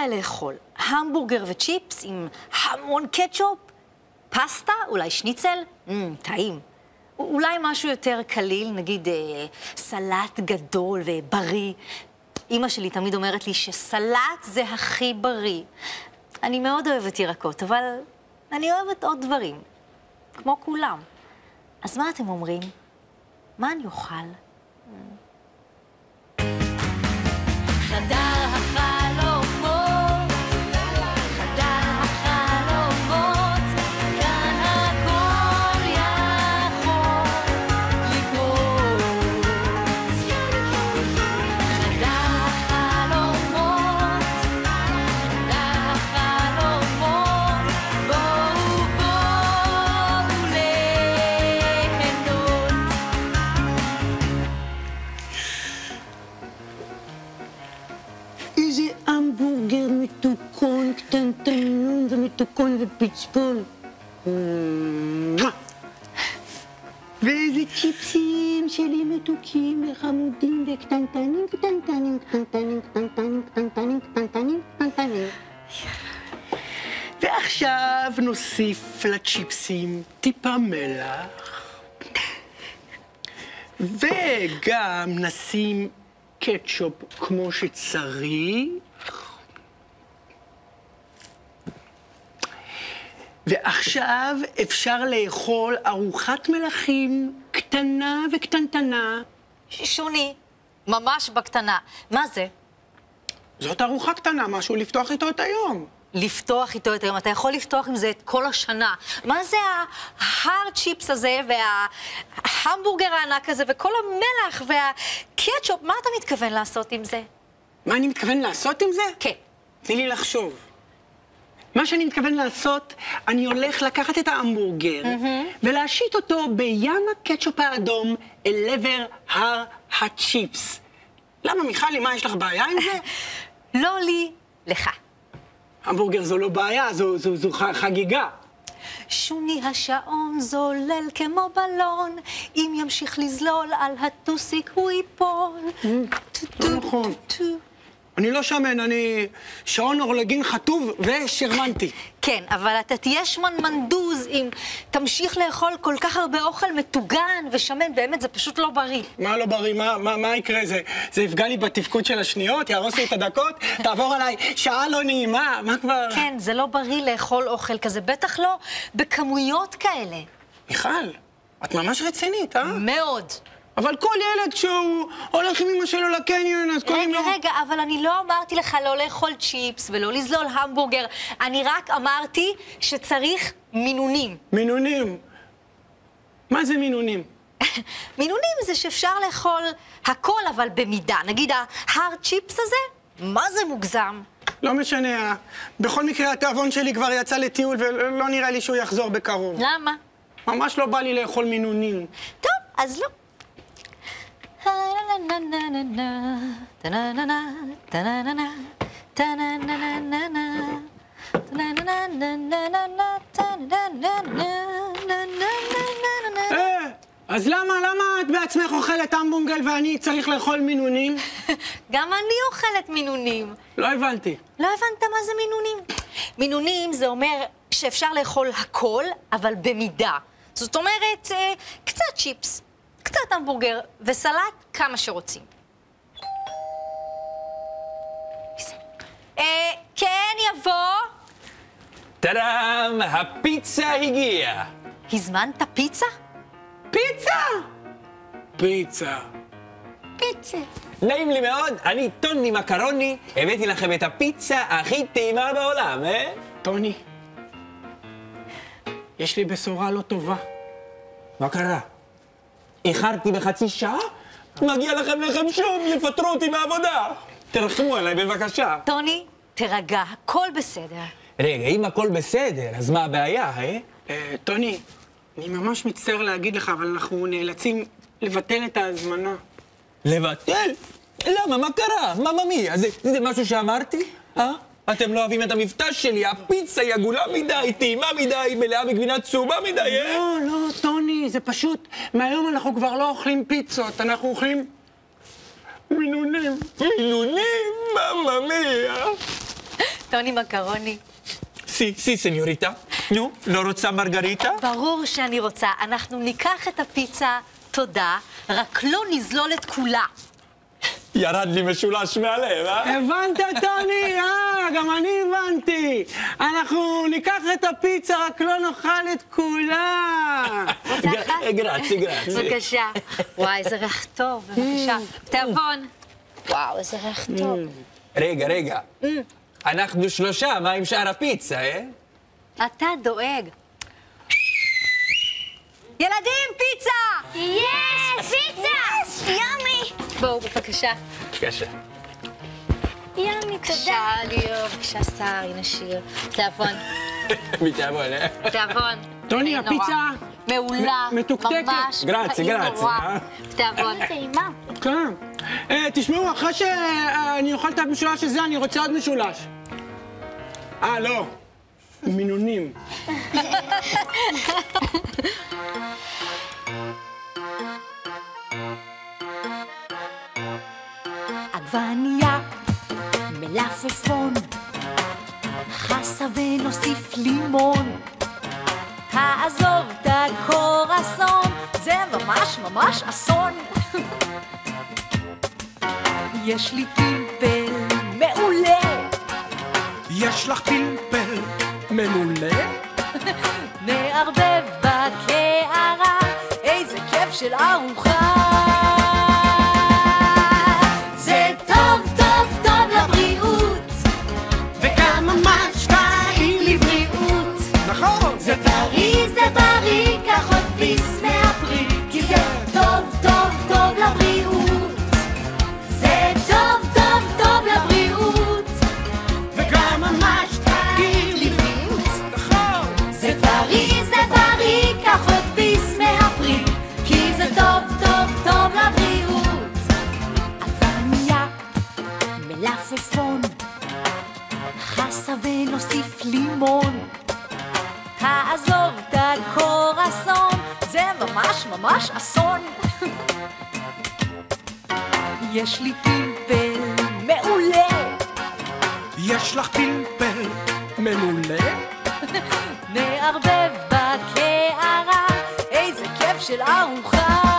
אולי לאכול? המבורגר וצ'יפס עם המון קטשופ? פסטה? אולי שניצל? Mm, טעים. אולי משהו יותר קליל, נגיד אה, סלט גדול ובריא. אימא שלי תמיד אומרת לי שסלט זה הכי בריא. אני מאוד אוהבת ירקות, אבל אני אוהבת עוד דברים, כמו כולם. אז מה אתם אומרים? מה אני אוכל? מתוקון ופצפון. ואיזה צ'יפסים שלי מתוקים וחמודים וקטנטנים, קטנטנים, קטנטנים, קטנטנים, קטנטנים, קטנטנים, קטנטנים. ועכשיו נוסיף לצ'יפסים טיפה מלח, וגם נשים קטשופ כמו שצריך. ועכשיו אפשר לאכול ארוחת מלכים קטנה וקטנטנה. שוני, ממש בקטנה. מה זה? זאת ארוחה קטנה, משהו לפתוח איתו את היום. לפתוח איתו את היום, אתה יכול לפתוח עם זה את כל השנה. מה זה ההארד צ'יפס הזה, וההמבורגר הענק הזה, וכל המלח והקטשופ, מה אתה מתכוון לעשות עם זה? מה אני מתכוון לעשות עם זה? כן. תני לי לחשוב. מה שאני מתכוון לעשות, אני הולך לקחת את ההמבורגר mm-hmm. ולהשית אותו בים הקטשופ האדום אל עבר הר הצ'יפס. למה, מיכלי, מה, יש לך בעיה עם זה? לא לי, לך. המבורגר זו לא בעיה, זו, זו, זו חגיגה. שוני השעון זולל כמו בלון, אם ימשיך לזלול על הטוסיק הוא ייפול. לא נכון. אני לא שמן, אני שעון אורלגין חטוב ושרמנטי. כן, אבל אתה תהיה שמנמנדוז אם תמשיך לאכול כל כך הרבה אוכל מטוגן ושמן, באמת, זה פשוט לא בריא. מה לא בריא? מה, מה, מה יקרה? זה, זה יפגע לי בתפקוד של השניות? יהרוס לי את הדקות? תעבור עליי שעה לא נעימה? מה כבר? כן, זה לא בריא לאכול אוכל כזה, בטח לא בכמויות כאלה. מיכל, את ממש רצינית, אה? מאוד. אבל כל ילד שהוא הולך עם אמא שלו לקניון, אז קוראים לו... רגע, רגע, אבל אני לא אמרתי לך לא לאכול צ'יפס ולא לזלול המבורגר. אני רק אמרתי שצריך מינונים. מינונים? מה זה מינונים? מינונים זה שאפשר לאכול הכל, אבל במידה. נגיד ההארד צ'יפס הזה, מה זה מוגזם? לא משנה, בכל מקרה התיאבון שלי כבר יצא לטיול ולא נראה לי שהוא יחזור בקרוב. למה? ממש לא בא לי לאכול מינונים. טוב, אז לא. אז למה, למה את בעצמך אוכלת המבונגל ואני צריך לאכול מינונים? גם אני אוכלת מינונים. לא הבנתי. לא הבנת מה זה מינונים? מינונים זה אומר שאפשר לאכול הכל, אבל במידה. זאת אומרת, קצת צ'יפס, קצת המבורגר וסלט כמה שרוצים. אה, כן, יבוא. טאדאם, הפיצה הגיעה. הזמנת פיצה? פיצה! פיצה. פיצה. נעים לי מאוד, אני טוני מקרוני, הבאתי לכם את הפיצה הכי טעימה בעולם, אה? טוני, יש לי בשורה לא טובה. מה קרה? איחרתי בחצי שעה? מגיע לכם לחם שום, יפטרו אותי מהעבודה. תרחמו עליי בבקשה. טוני, תירגע, הכל בסדר. רגע, אם הכל בסדר, אז מה הבעיה, אה? אה, טוני, אני ממש מצטער להגיד לך, אבל אנחנו נאלצים לבטל את ההזמנה. לבטל? למה? מה קרה? מה, מה, מי? זה, זה משהו שאמרתי? אה? אתם לא אוהבים את המבטא שלי, הפיצה היא עגולה מדי, טעימה מדי, מלאה בגבינה צהובה מדי, אה? לא, לא, טוני, זה פשוט, מהיום אנחנו כבר לא אוכלים פיצות, אנחנו אוכלים מינונים. מינונים? ממא מיה. טוני מקרוני. סי, סי, סניוריטה. נו, לא רוצה מרגריטה? ברור שאני רוצה. אנחנו ניקח את הפיצה, תודה, רק לא נזלול את כולה. ירד לי משולש מהלב, אה? הבנת, טוני? אה, גם אני הבנתי. אנחנו ניקח את הפיצה, רק לא נאכל את כולה. אחת? גרצי, גרצי. בבקשה. וואי, איזה ריח טוב, בבקשה. תיאבון. וואו, איזה ריח טוב. רגע, רגע. אנחנו שלושה, מה עם שאר הפיצה, אה? אתה דואג. ילדים, פיצה! יש! פיצה! יומי! בואו, בבקשה. בבקשה. יומי, תודה. בבקשה, ליאור, בבקשה, שר, הנה שיר. תיאבון, מתאבון, אה? תיאבון. טוני. הפיצה מעולה. מתוקתקת. ממש. גרצי, טעים גרצי. אה? תיאבון. טעימה. כן. אה, תשמעו, אחרי שאני אוכל את המשולש הזה, אני רוצה עוד משולש. אה, לא. מינונים. מלפפון, חסה ונוסיף לימון. תעזוב את הקורסון, זה ממש ממש אסון. יש לי פלפל מעולה, יש לך פלפל ממולא? נערבב בקערה, איזה כיף של ארוחה. ממש ממש אסון. יש לי פלפל מעולה, יש לך פלפל ממולא? נערבב בקערה, איזה כיף של ארוחה.